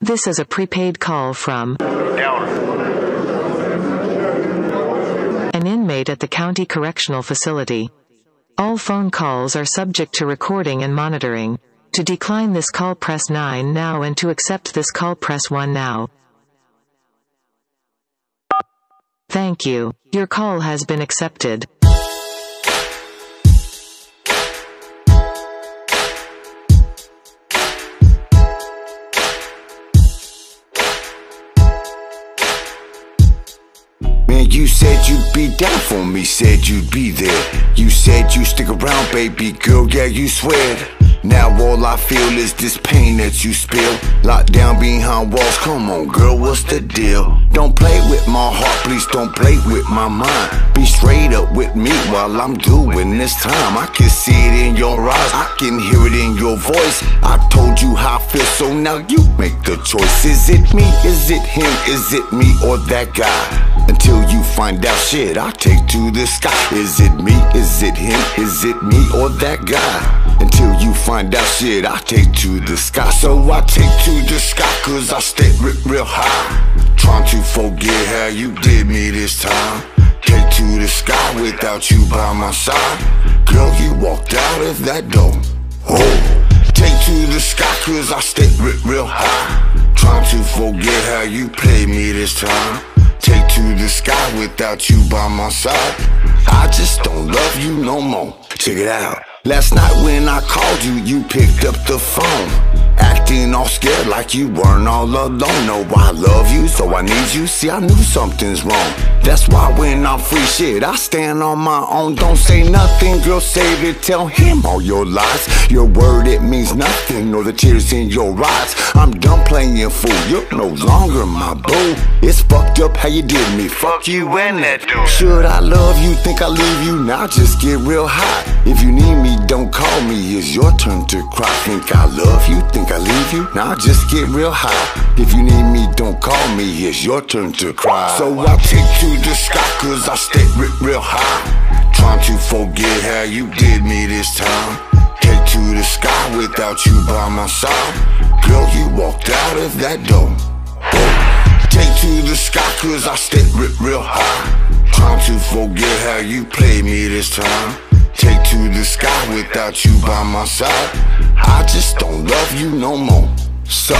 This is a prepaid call from Down. an inmate at the county correctional facility. All phone calls are subject to recording and monitoring. To decline this call press 9 now and to accept this call press 1 now. Thank you. Your call has been accepted. You said you'd be down for me, said you'd be there. You said you'd stick around, baby girl, yeah, you swear. Now all I feel is this pain that you spill. Locked down behind walls, come on, girl, what's the deal? Don't play with my heart, please don't play with my mind. Be straight up with me while I'm doing this time. I can see it in your eyes, I can hear it in your voice. I told you how I feel, so now you make the choice. Is it me? Is it him? Is it me or that guy? Until you find out shit, I'll take to the sky. Is it me? Is it him? Is it me or that guy? Until you find out shit, I take to the sky. So I take to the sky, cause I stay real, high. Trying to forget how you did me this time. Take to the sky without you by my side. Girl, you walked out of that door. Oh. Take to the sky, cause I stay real high. Trying to forget how you played me this time. To the sky without you by my side. I just don't love you no more. Check it out. Last night when I called you, you picked up the phone. Acting all scared like you weren't all alone. No, I love you, so I need you. See, I knew something's wrong. That's why when I'm free shit, I stand on my own. Don't say nothing, girl, save it. Tell him all your lies. Your word, it means nothing. Or the tears in your eyes. I'm done playing fool. You're no longer my boo. It's fucked up how you did me. Fuck you and that dude. Should I love you? Think I leave you? Now just get real hot. If you need me, don't call me. It's your turn to cry. Think I love you? Think I leave you? Now just get real high. If you need me, don't call me. It's your turn to cry. So I take to the sky, cause I stay real, real high. Trying to forget how you did me this time. Take to the sky without you by my side. Girl, you walked out of that door. Take to the sky, cause I stay real, real high. Trying to forget how you played me this time. Take to the sky without you by my side. I just don't love you no more. So,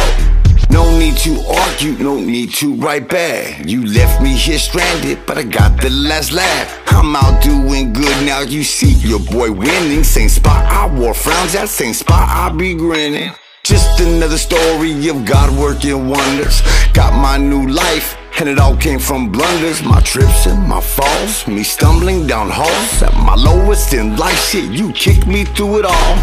no need to argue, no need to write back. You left me here stranded, but I got the last laugh. I'm out doing good now, you see your boy winning. Same spot I wore frowns at, same spot I be grinning. Just another story of God working wonders. Got my new life, and it all came from blunders. My trips and my falls, me stumbling down halls. At my lowest in life, shit, you kicked me through it all.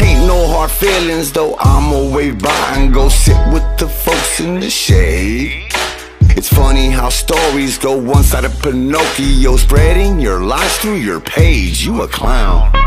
Ain't no hard feelings, though I'ma wave by and go sit with the folks in the shade. It's funny how stories go one side of Pinocchio, spreading your lies through your page. You a clown.